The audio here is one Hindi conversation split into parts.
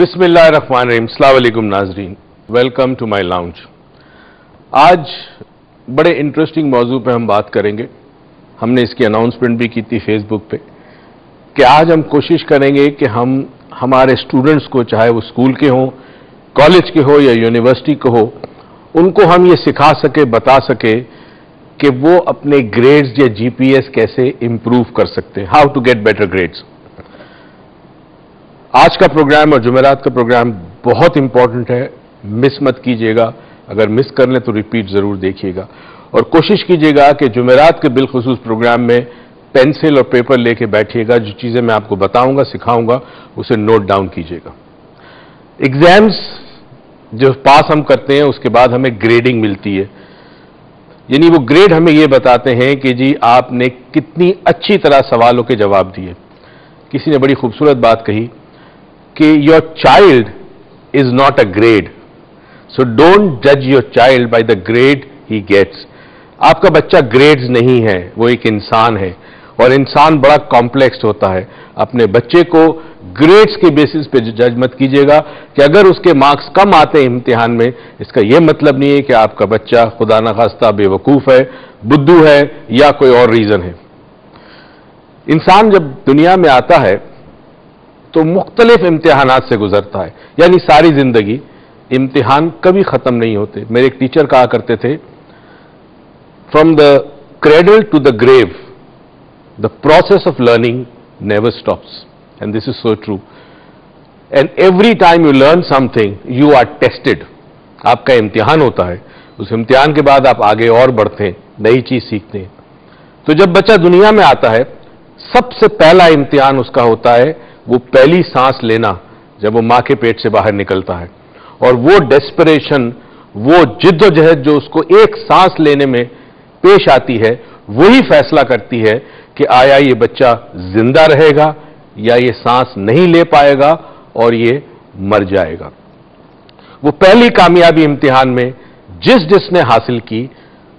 अस्सलाम वालेकुम नाजरीन, वेलकम टू माय लाउंज। आज बड़े इंटरेस्टिंग मौजू पे हम बात करेंगे। हमने इसकी अनाउंसमेंट भी की थी फेसबुक पे कि आज हम कोशिश करेंगे कि हम हमारे स्टूडेंट्स को, चाहे वो स्कूल के हों, कॉलेज के हो या यूनिवर्सिटी के हो, उनको हम ये सिखा सके, बता सके कि वो अपने ग्रेड्स या जीपीएस कैसे इंप्रूव कर सकते हैं। How to get better grades आज का प्रोग्राम और जुमेरात का प्रोग्राम बहुत इंपॉर्टेंट है। मिस मत कीजिएगा। अगर मिस कर लें तो रिपीट ज़रूर देखिएगा। और कोशिश कीजिएगा कि जुमेरात के बिलखसूस प्रोग्राम में पेंसिल और पेपर लेके बैठिएगा। जो चीज़ें मैं आपको बताऊँगा, सिखाऊँगा, उसे नोट डाउन कीजिएगा। एग्ज़ाम्स जो पास हम करते हैं, उसके बाद हमें ग्रेडिंग मिलती है। यानी वो ग्रेड हमें ये बताते हैं कि जी, आपने कितनी अच्छी तरह सवालों के जवाब दिए। किसी ने बड़ी खूबसूरत बात कही। कि your child is not a grade so don't जज your child by the grade he gets आपका बच्चा ग्रेड्स नहीं है, वो एक इंसान है। और इंसान बड़ा कॉम्प्लेक्स होता है। अपने बच्चे को ग्रेड्स के बेसिस पे जज मत कीजिएगा कि अगर उसके मार्क्स कम आते हैं इम्तिहान में, इसका यह मतलब नहीं है कि आपका बच्चा खुदा न खास्ता बेवकूफ़ है, बुद्धू है या कोई और रीजन है। इंसान जब दुनिया में आता है तो मुख्तलिफ़ इम्तिहान से गुजरता है यानी सारी ज़िंदगी इम्तिहान कभी खत्म नहीं होते मेरे एक टीचर कहा करते थे from the cradle to the grave the process of learning never stops. And this is so true. And every time you learn something, you are tested. आपका इम्तिहान होता है उस इम्तिहान के बाद आप आगे और बढ़ते हैं नई चीज़ सीखते हैं तो जब बच्चा दुनिया में आता है सबसे पहला इम्तिहान उसका होता है वो पहली सांस लेना जब वो माँ के पेट से बाहर निकलता है। और वो डेस्परेशन वो जिद्दोजहद जो उसको एक सांस लेने में पेश आती है, वही फैसला करती है कि आया ये बच्चा ज़िंदा रहेगा या ये सांस नहीं ले पाएगा और ये मर जाएगा। वो पहली कामयाबी इम्तिहान में जिस जिसने हासिल की,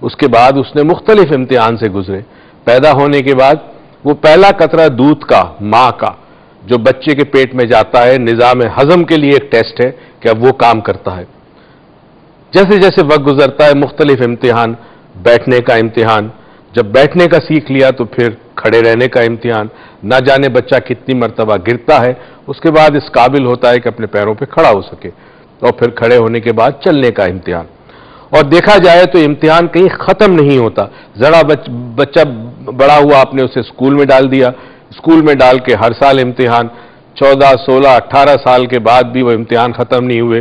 उसके बाद उसने मुख्तलिफ़ इम्तिहान से गुजरे। पैदा होने के बाद वो पहला कतरा दूध का, माँ का। जो बच्चे के पेट में जाता है निज़ाम हजम के लिए एक टेस्ट है कि अब वो काम करता है। जैसे जैसे वक्त गुजरता है मुख्तलिफ़ इम्तिहान बैठने का इम्तिहान। जब बैठने का सीख लिया तो फिर खड़े रहने का इम्तिहान। ना जाने बच्चा कितनी मरतबा गिरता है उसके बाद इस काबिल होता है कि अपने पैरों पर खड़ा हो सके और फिर खड़े होने के बाद चलने का इम्तिहान। और देखा जाए तो इम्तिहान कहीं ख़त्म नहीं होता। ज़रा बच, बच्चा बड़ा हुआ आपने उसे स्कूल में डाल दिया स्कूल में डाल के हर साल इम्तिहान 14, 16, 18 साल के बाद भी वो इम्तिहान ख़त्म नहीं हुए।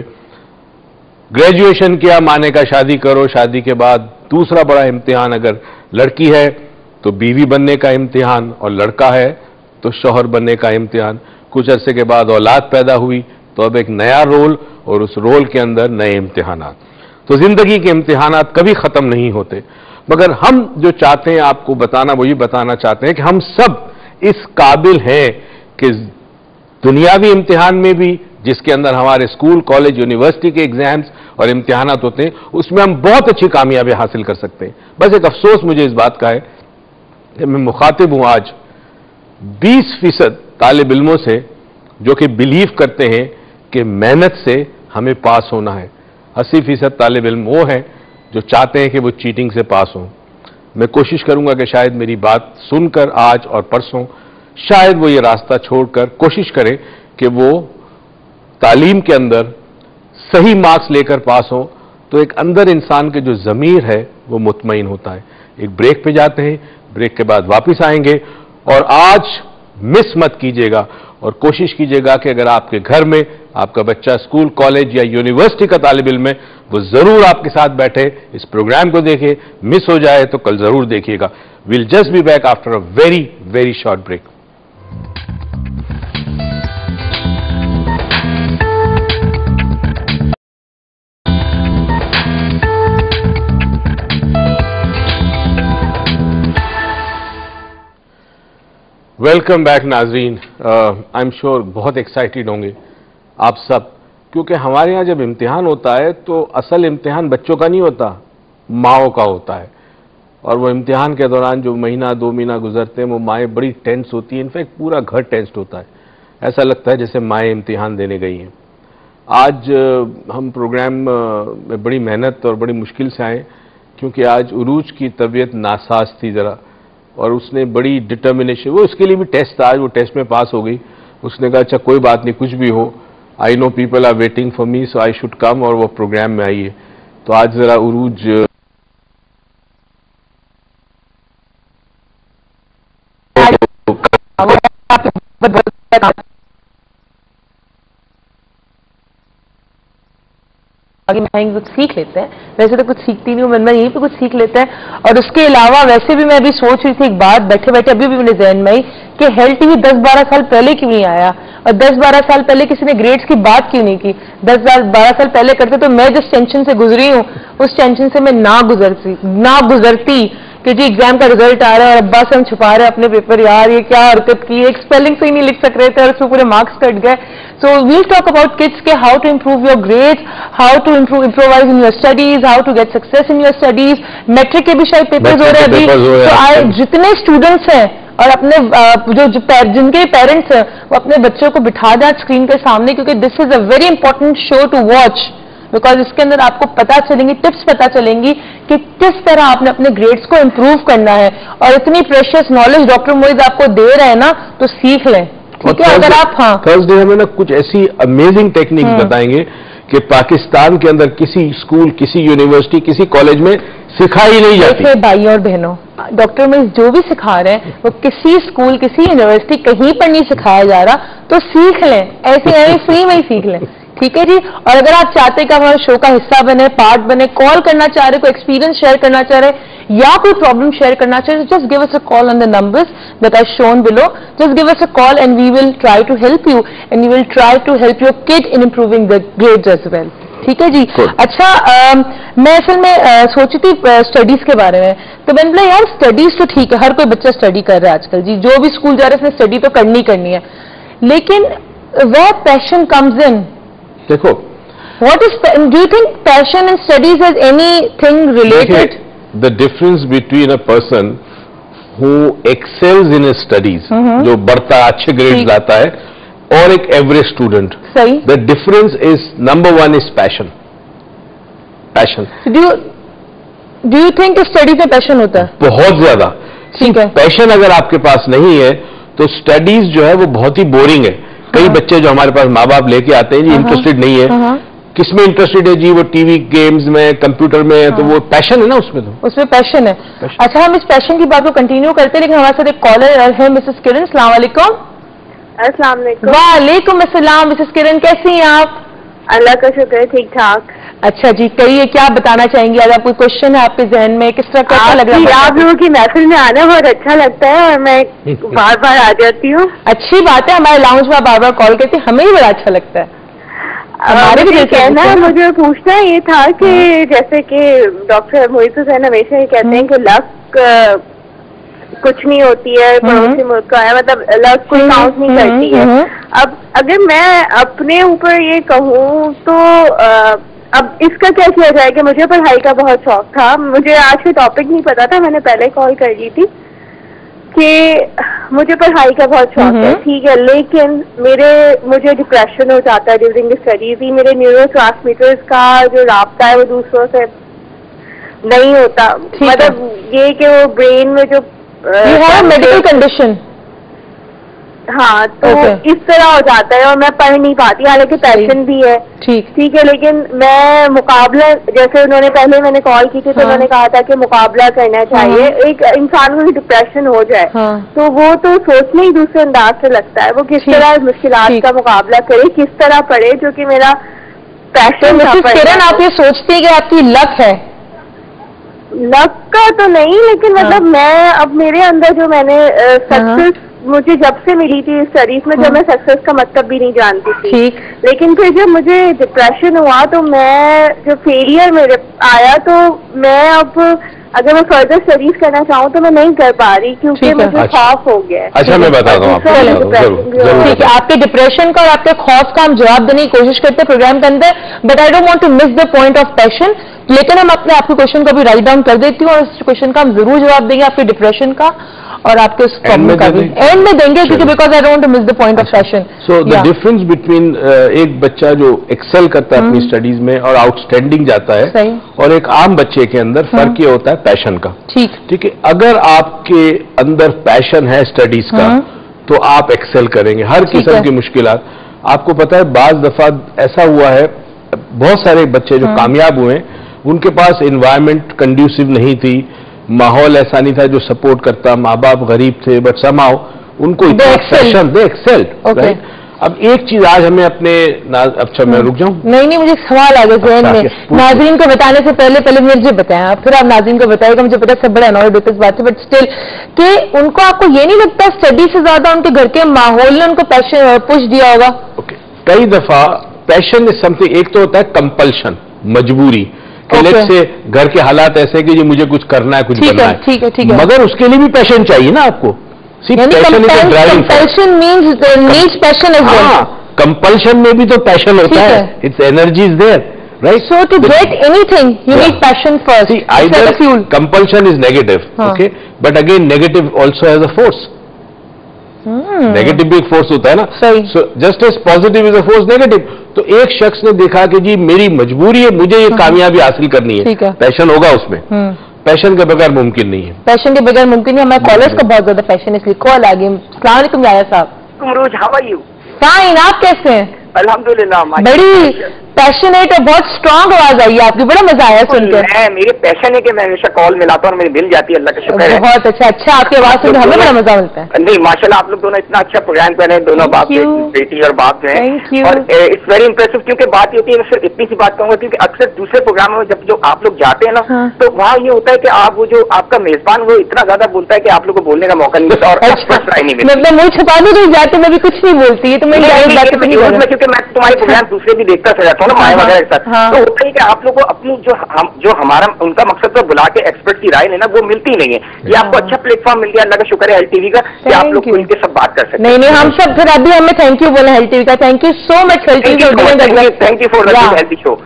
ग्रेजुएशन किया माने का शादी करो शादी के बाद दूसरा बड़ा इम्तिहान अगर लड़की है तो बीवी बनने का इम्तिहान और लड़का है तो शोहर बनने का इम्तिहान। कुछ अरसे के बाद औलाद पैदा हुई तो अब एक नया रोल और उस रोल के अंदर नए इम्तिहान तो ज़िंदगी के इम्तिहान कभी खत्म नहीं होते। मगर हम जो चाहते हैं आपको बताना वही बताना चाहते हैं कि हम सब इस काबिल हैं कि दुनियावी इम्तिहान में भी, जिसके अंदर हमारे स्कूल, कॉलेज, यूनिवर्सिटी के एग्ज़ाम्स और इम्तिहान होते हैं, उसमें हम बहुत अच्छी कामयाबी हासिल कर सकते हैं। बस एक अफसोस मुझे इस बात का है कि मैं मुखातिब हूँ आज। 20 फ़ीसद तालब इलमों से जो कि बिलीव करते हैं कि मेहनत से हमें पास होना है। अस्सी फ़ीसद तालब इल्म वो हैं जो चाहते हैं कि वो चीटिंग से पास हों। मैं कोशिश करूँगा कि शायद मेरी बात सुनकर आज और परसों शायद वो ये रास्ता छोड़कर कोशिश करें कि वो तालीम के अंदर सही मार्क्स लेकर पास हो। तो एक अंदर इंसान के जो ज़मीर है, वो मुतमिन होता है। एक ब्रेक पे जाते हैं, ब्रेक के बाद वापस आएँगे और आज मिस मत कीजिएगा और कोशिश कीजिएगा कि अगर आपके घर में आपका बच्चा स्कूल, कॉलेज या यूनिवर्सिटी का तालब इल्म है वो ज़रूर आपके साथ बैठे, इस प्रोग्राम को देखे, मिस हो जाए तो कल ज़रूर देखिएगा। Will just be back after a very very short break welcome back नाजरीन आई एम श्योर बहुत एक्साइटेड होंगे। आप सब। क्योंकि हमारे यहाँ जब इम्तिहान होता है तो असल इम्तिहान बच्चों का नहीं होता, माओ का होता है। और वो इम्तिहान के दौरान जो महीना, दो महीना गुजरते हैं, वो माएँ बड़ी टेंस होती हैं। इनफैक्ट पूरा घर टेंस्ड होता है। ऐसा लगता है जैसे माएँ इम्तिहान देने गई हैं। आज हम प्रोग्राम में बड़ी मेहनत और बड़ी मुश्किल से आए, क्योंकि आज उरूज की तबीयत नासाज थी ज़रा, और उसने बड़ी डिटर्मिनेशन, वो उसके लिए भी टेस्ट था, आज वो टेस्ट में पास हो गई। उसने कहा अच्छा कोई बात नहीं, कुछ भी हो। I know people are waiting for me so I should come और वो प्रोग्राम में आइए। तो आज ज़रा उरूज आगे मैं कुछ सीख लेते हैं। वैसे तो कुछ सीखती नहीं हूँ मन में यहीं पे कुछ सीख लेते हैं। और उसके अलावा वैसे भी मैं अभी सोच रही थी एक बात बैठे बैठे अभी भी मेरे जहन में आई कि हेल्थ टीवी दस बारह साल पहले क्यों नहीं आया? और दस बारह साल पहले किसी ने ग्रेड्स की बात क्यों नहीं की? 10 साल 12 साल पहले करते तो मैं जिस टेंशन से गुजरी हूँ, उस टेंशन से मैं ना गुजरती ना गुजरती। कि जी एग्ज़ाम का रिज़ल्ट आ रहा है और अब्बा से हम छुपा रहे हैं अपने पेपर यार ये क्या हरकत की एक स्पेलिंग से ही नहीं लिख सक रहे थे और उसमें पूरे मार्क्स कट गए। So we'll talk about kids के how to improve your grades how to improve improvise in your studies how to get success in your studies matric के भी शायद पेपर्स हो रहे हैं अभी। तो आए जितने स्टूडेंट्स हैं और अपने जो, जिनके पेरेंट्स हैं वो अपने बच्चों को बिठा दें स्क्रीन के सामने क्योंकि this is a very important show to watch because इसके अंदर आपको पता चलेंगी टिप्स पता चलेंगी कि किस तरह आपने अपने ग्रेड्स को इम्प्रूव करना है। और इतनी प्रेशियस नॉलेज डॉक्टर मोइज आपको दे रहे हैं ना तो सीख लें। ठीक है अगर आप हाँ। थर्सडे हमें ना कुछ ऐसी अमेजिंग टेक्निक बताएँगे कि पाकिस्तान के अंदर किसी स्कूल किसी यूनिवर्सिटी किसी कॉलेज में सिखाई नहीं जाती। भाइयों और बहनों डॉक्टर में जो भी सिखा रहे हैं वो किसी स्कूल किसी यूनिवर्सिटी कहीं पर नहीं सिखाया जा रहा तो सीख लें। ऐसे ऐसे फ्री में ही सीख लें। ठीक है जी? और अगर आप चाहते कि हमारे शो का हिस्सा बने पार्ट बने कॉल करना चाह रहे कोई एक्सपीरियंस शेयर करना चाह रहे या कोई प्रॉब्लम शेयर करना चाह रहे just give us a call on the numbers that are shown below just give us a call and we will try to help you and we will try to help your kid in improving the grades as well ठीक है जी? Good. अच्छा अम, मैं असल में सोची थी स्टडीज़ के बारे में। तो मैंने बोला यार स्टडीज़ तो ठीक है हर कोई बच्चा स्टडी कर रहा है आजकल जी। जो भी स्कूल जा रहा है उसने स्टडी तो करनी करनी है। लेकिन वह पैशन कम्स इन देखो। What is do think passion in studies is anything related the difference between a person who excels in studies जो बढ़ता अच्छे ग्रेड लाता है और एक एवरेज स्टूडेंट सही। The difference is number one is passion passion do do you think studies में पैशन होता है? बहुत ज़्यादा। ठीक है। पैशन अगर आपके पास नहीं है तो स्टडीज़ जो है वो बहुत ही बोरिंग है। कई हाँ। बच्चे जो हमारे पास माँ बाप लेके आते हैं जी हाँ। इंटरेस्टेड नहीं है हाँ। किसमें इंटरेस्टेड है जी वो टीवी गेम्स में कंप्यूटर में हाँ। तो हाँ। वो पैशन है ना उसमें तो उसमें पैशन है पैशन। अच्छा हम इस पैशन की बात को कंटिन्यू करते हैं लेकिन हमारे साथ एक कॉलर है मिसेस किरण सलाम वालेकुम अस्सलाम वालेकुम वालेकुम मिसेस किरण कैसी हैं आप अल्लाह का शुक्र है ठीक ठाक अच्छा जी कहिए क्या बताना चाहेंगे? अगर आप कोई क्वेश्चन है आपके जहन में किस तरह कैसा लग रहा है? आप लोगों की महफिल में आना बहुत अच्छा लगता है और मैं बार बार आ जाती हूँ। अच्छी बात है हमारे लाउंज में बार बार कॉल करते हमें भी बड़ा अच्छा लगता है। हमारे भी कहना हैं। मुझे पूछना ये था कि जैसे कि डॉक्टर मोहित हुसैन हमेशा ये कहते हैं कि लक कुछ नहीं होती है पड़ोसी मुल्क का है मतलब लक कोई काउंट नहीं करती है। अब अगर मैं अपने ऊपर ये कहूँ तो अ, अब इसका क्या किया जाए कि मुझे पढ़ाई का बहुत शौक था। मुझे आज के टॉपिक नहीं पता था मैंने पहले कॉल कर ली थी कि मुझे पढ़ाई का बहुत शौक है। ठीक है लेकिन मेरे मुझे डिप्रेशन हो जाता है ड्यूरिंग स्टडीज़ ही। मेरे न्यूरो ट्रांसमीटर्स का जो रबता है वो दूसरों से नहीं होता। मतलब ये कि वो ब्रेन में जो मेडिकल कंडीशन हाँ तो Okay. इस तरह हो जाता है और मैं पढ़ नहीं पाती हालाँकि पैशन भी है। ठीक। ठीक है लेकिन मैं मुकाबला जैसे उन्होंने पहले मैंने कॉल की थी तो हाँ। उन्होंने कहा था कि मुकाबला करना चाहिए। हाँ. एक इंसान को डिप्रेशन हो जाए हाँ। तो वो तो सोचने ही दूसरे अंदाज से लगता है। वो किस तरह मुश्किल का मुकाबला करे किस तरह पढ़े जो की मेरा तो पैशन किरण आप ये सोचती है कि आपकी लक है? लक का तो नहीं लेकिन हाँ। मतलब मैं अब मेरे अंदर जो मैंने सक्सेस मुझे जब से मिली थी इस स्टडीज़ में। जब मैं सक्सेस का मतलब भी नहीं जानती थी ठीक लेकिन फिर जब मुझे डिप्रेशन हुआ तो मैं जो फेलियर मेरे आया तो मैं अब अगर मैं फर्दर स्टडीज़ करना चाहूँ तो मैं नहीं कर पा रही क्योंकि। मुझे अच्छा। खौफ हो गया है अच्छा मैं बताता हूँ ज़रूर ज़रूर ठीक है आपके डिप्रेशन का और आपके खौफ का हम जवाब देने की कोशिश करते हैं प्रोग्राम के अंदर but I don't want to miss the point of passion लेकिन हम अपने आपके क्वेश्चन को भी राइट डाउन कर देती हूँ और इस क्वेश्चन का हम ज़रूर जवाब देंगे आपके डिप्रेशन का और आपके उस प्रॉब्लम का भी। एंड में देंगे क्योंकि because I don't miss the point of passion so the difference between एक बच्चा जो एक्सेल करता है अपनी स्टडीज़ में और आउटस्टैंडिंग जाता है और एक आम बच्चे के अंदर फ़र्क ये होता है पैशन का। ठीक। ठीक है? अगर आपके अंदर पैशन है स्टडीज़ का तो आप एक्सेल करेंगे। हर किस्म की मुश्किलात। आपको पता है बाज दफ़ा ऐसा हुआ है बहुत सारे बच्चे जो कामयाब हुए उनके पास इन्वायरमेंट कंड्यूसिव नहीं थी माहौल ऐसा नहीं था जो सपोर्ट करता माँ बाप गरीब थे बट समाओ उनको इतना. दे राइट अब एक चीज़ आज हमें अपने अच्छा मैं रुक जाऊँ? नहीं नहीं मुझे एक सवाल आ गया जहन अच्छा, में। नाजरीन को बताने से पहले पहले मुझे बताएँ आप फिर आप नाजरीन को बताएगा मुझे पता सब बड़े अनॉयड होते इस बात से बट स्टिल कि उनको आपको ये नहीं लगता स्टडी से ज़्यादा उनके घर के माहौल ने उनको पैशन पुश दिया होगा? ओके कई दफ़ा पैशन इज़ समथिंग एक तो होता है कंपल्शन मजबूरी। Okay. से घर के हालात ऐसे कि जी मुझे कुछ करना है कुछ ठीक बनना है, ठीक है, ठीक है। मगर उसके लिए भी पैशन चाहिए ना आपको passion is compulsion means needs passion as हाँ कंपल्शन में भी तो पैशन होता है। It's energy is there right So to get anything, you Yeah. need passion first. See, It's like either a fuel. compulsion is negative, हाँ. okay, but again negative also has a force. Negative भी एक फोर्स होता है ना। So just as positive is a force negative तो एक शख्स ने देखा कि जी मेरी मजबूरी है मुझे ये कामयाबी हासिल करनी है। ठीक है। पैशन होगा उसमें। हम्म। पैशन के बगैर मुमकिन नहीं है। पैशन के बगैर मुमकिन नहीं हमारे कॉलेज का बहुत ज़्यादा पैशन है इसलिए कॉल आ गई सलाम याया साहब। तुम रोज हवा? फाइन आप कैसे हैं? अलहमदुल्ला बड़ी पैशनेट और बहुत स्ट्रांग आवाज़ आई है आपकी। बड़ा मज़ा आया सुनकर मेरे पैशन है कि मैं हमेशा कॉल मिलाता हूँ और मेरी मिल जाती है। अल्लाह का शुक्र है। बहुत अच्छा अच्छा आपकी आवाज़ सुनकर हमें बड़ा मज़ा मिलता है। नहीं माशाल्लाह आप लोग दोनों इतना अच्छा प्रोग्राम कर रहे हैं। दोनों बाप. बेटी और बाप जो है। और इट्स वेरी इंप्रेसिव क्योंकि बात ये होती है मैं सिर्फ़ इतनी सी बात कहूँगा क्योंकि अक्सर दूसरे प्रोग्रामों में जब जो आप लोग जाते हैं ना हाँ। तो वहाँ ये होता है कि आप वो जो आपका मेजबान वो इतना ज़्यादा बोलता है कि आप लोग को बोलने का मौका नहीं मिलता और अच्छा। ट्राई नहीं मैं मिलता मुँह छुपा दूँ तो जाते मैं भी कुछ नहीं बोलती है तो मैं तो क्योंकि मैं तुम्हारे प्रोग्राम दूसरे भी देखता जाता हूँ ना माया हाँ, वगैरह के साथ। हाँ। तो होता है कि आप लोगों को अपनी जो हम जो हमारा उनका मकसद तो बुला के एक्सपर्ट की राय लेना वो मिलती नहीं है। ये आपको अच्छा प्लेटफॉर्म मिल गया अल्लाह का शुक्र है एल टीवी का कि आप लोग मिलकर सब बात कर सकते नहीं नहीं हम सब फिर अभी हमें थैंक यू बोला एल टीवी का। Thank you so much L TV thank you for. Healthy show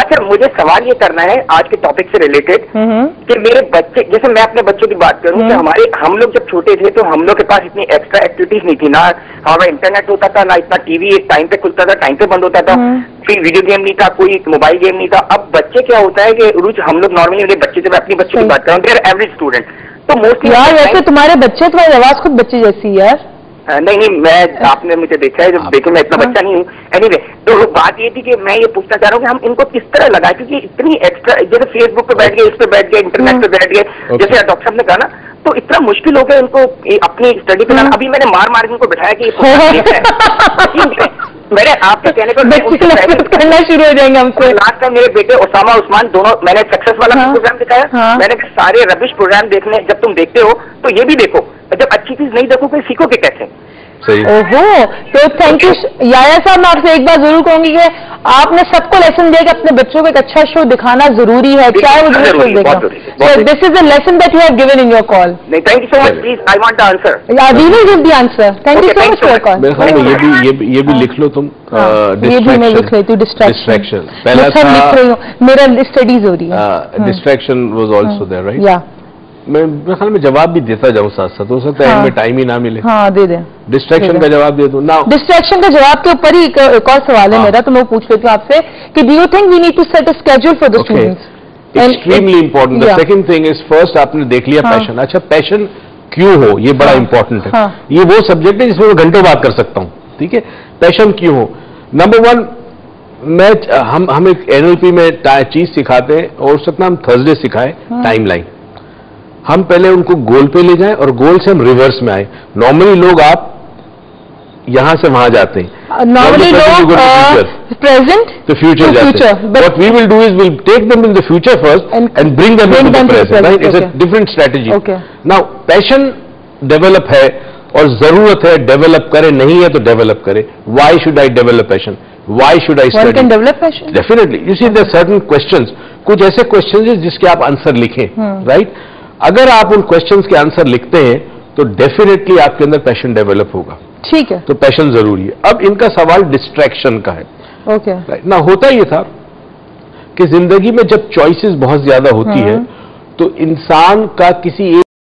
अच्छा मुझे सवाल ये करना है आज के टॉपिक से रिलेटेड हम्म कि मेरे बच्चे जैसे मैं अपने बच्चों की बात करूँ कि हमारे हम लोग जब छोटे थे तो हम लोग के पास इतनी एक्स्ट्रा एक्टिविटीज़ नहीं थी ना। हमारा इंटरनेट होता था ना इतना टीवी एक टाइम पे खुलता था टाइम पे बंद होता था। कोई वीडियो गेम नहीं था कोई मोबाइल गेम नहीं था। अब बच्चे क्या होता है कि रुच हम लोग नॉर्मली मेरे बच्चे जब मैं अपनी बच्चों की बात करूँ देर एवरेज स्टूडेंट तो मोस्टली यार वैसे तुम्हारे बच्चे तुम्हारी आवाज़ खुद बच्चे जैसी है यार। नहीं नहीं मैं आपने मुझे देखा है जब देखो मैं इतना हाँ। बच्चा नहीं हूँ। एनीवे तो बात ये थी कि मैं ये पूछना चाह रहा हूँ कि हम इनको किस तरह लगाए क्योंकि इतनी एक्स्ट्रा जैसे फेसबुक पे बैठ गए इस पे बैठ गए इंटरनेट पे बैठ गए जैसे डॉक्टर साहब ने कहा ना तो इतना मुश्किल हो गया इनको अपनी स्टडी पे अभी मैंने मार मार के इनको बिठाया कि मैंने आपके कहने पर मैं बच्चे नफरत करना शुरू हो जाएँगे हमसे लास्ट टाइम मेरे बेटे ओसामा उस्मान दोनों मैंने सक्सेस वाला हाँ, प्रोग्राम दिखाया। हाँ। मैंने सारे रबिश प्रोग्राम देखने जब तुम देखते हो तो ये भी देखो। जब अच्छी चीज़ नहीं देखो कोई सीखो के कैसे सही। ओहो तो थैंक यू याया साहब मैं आपसे एक बार ज़रूर कहूँगी कि आपने सबको लेसन दिया कि अपने बच्चों को एक अच्छा शो दिखाना ज़रूरी है चाहे वो ज़रूरी so this is the lesson that you have given in your call नहीं thank you so much please I want the answer we will give the answer thank you so much for call मेरे ख्याल में ये भी ये भी ये भी लिख लो तुम हाँ, ये भी मैं लिख लेती हूँ डिस्ट्रैक्शन पहला लिख था रही हूँ मेरा स्टडीज़ हो रही है। Distraction was also there right या मैं मेरे ख्याल में जवाब भी देता जाऊँ साथ साथ हो सकता है हाँ। टाइम ही ना मिले। हाँ दे दें। डिस्ट्रैक्शन का जवाब दे दूँ। नाउ डिस्ट्रैक्शन के जवाब के ऊपर ही एक, एक और सवाल है हाँ। मेरा तो मैं पूछ लेती हूँ आपसे कि do you think we need to set a schedule for the students extremely important the second thing is first आपने देख लिया हाँ। पैशन अच्छा पैशन क्यों हो? ये बड़ा हाँ। इंपॉर्टेंट है। हाँ। ये वो सब्जेक्ट है जिसमें मैं घंटों बात कर सकता हूँ। ठीक है? पैशन क्यों हो? नंबर वन मैं हम हम एक एनएलपी में चीज़ सिखाते हैं और हो सकता हम थर्सडे सिखाएँ हाँ। टाइमलाइन हम पहले उनको गोल पे ले जाएँ और गोल से हम रिवर्स में आए। नॉर्मली लोग आप यहाँ से वहाँ जाते हैं। नॉर्मली लोग प्रेजेंट तो फ्यूचर जाते but we will do is will take them in the future first and bring them in it's a different strategy now passion develop है और ज़रूरत है डेवलप करे नहीं है तो डेवलप करे। Why should I develop passion why should I study can develop passion definitely you see the certain questions कुछ ऐसे क्वेश्चंस जिसके आप आंसर लिखें राइट right? अगर आप उन क्वेश्चंस के आंसर लिखते हैं तो डेफिनेटली आपके अंदर पैशन डेवलप होगा। ठीक है। तो पैशन ज़रूरी है। अब इनका सवाल डिस्ट्रैक्शन का है। Okay okay. ना होता ये था कि ज़िंदगी में जब चॉइसेस बहुत ज़्यादा होती है तो इंसान का किसी एक